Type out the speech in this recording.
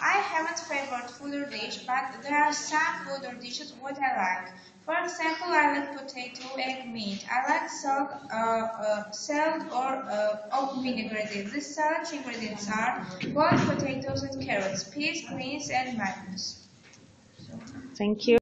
I haven't favored food or dish, but there are some food or dishes what I like. For example, I like potato, egg, meat. I like salt, uh, uh, salad or uh, oat ingredients. The salad ingredients are boiled potatoes and carrots, peas, greens, and mushrooms. Thank you.